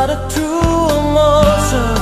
not a true emotion